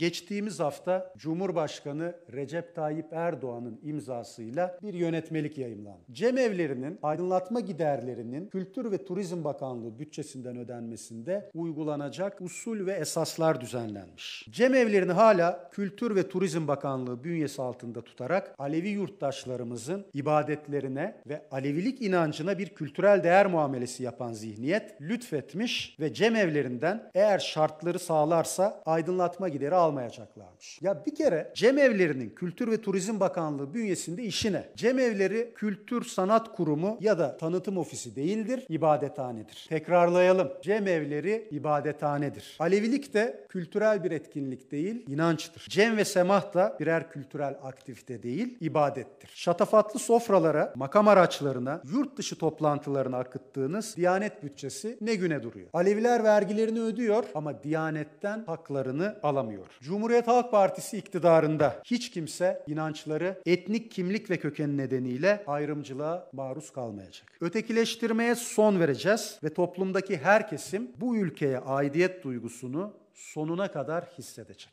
Geçtiğimiz hafta Cumhurbaşkanı Recep Tayyip Erdoğan'ın imzasıyla bir yönetmelik yayımlandı. Cemevlerinin aydınlatma giderlerinin Kültür ve Turizm Bakanlığı bütçesinden ödenmesinde uygulanacak usul ve esaslar düzenlenmiş. Cemevlerini hala Kültür ve Turizm Bakanlığı bünyesi altında tutarak Alevi yurttaşlarımızın ibadetlerine ve Alevilik inancına bir kültürel değer muamelesi yapan zihniyet lütfetmiş ve cemevlerinden eğer şartları sağlarsa aydınlatma gideri almayacaklarmış. Ya bir kere cemevlerinin Kültür ve Turizm Bakanlığı bünyesinde işi ne? Cemevleri Kültür Sanat Kurumu ya da tanıtım ofisi değildir, ibadethanedir. Tekrarlayalım. Cemevleri ibadethanedir. Alevilik de kültürel bir etkinlik değil, inançtır. Cem ve semah da birer kültürel aktivite değil, ibadettir. Şatafatlı sofralara, makam araçlarına, yurt dışı toplantılarına akıttığınız Diyanet bütçesi ne güne duruyor? Aleviler vergilerini ödüyor ama Diyanet'ten haklarını alamıyor. Cumhuriyet Halk Partisi iktidarında hiç kimse inançları etnik kimlik ve kökeni nedeniyle ayrımcılığa maruz kalmayacak. Ötekileştirmeye son vereceğiz ve toplumdaki her kesim bu ülkeye aidiyet duygusunu sonuna kadar hissedecek.